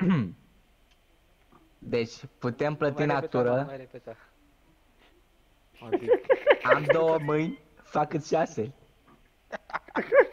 Deci, putem plăti Mai repeta, natură, Mai repeta. am două mâini, fac cât șase.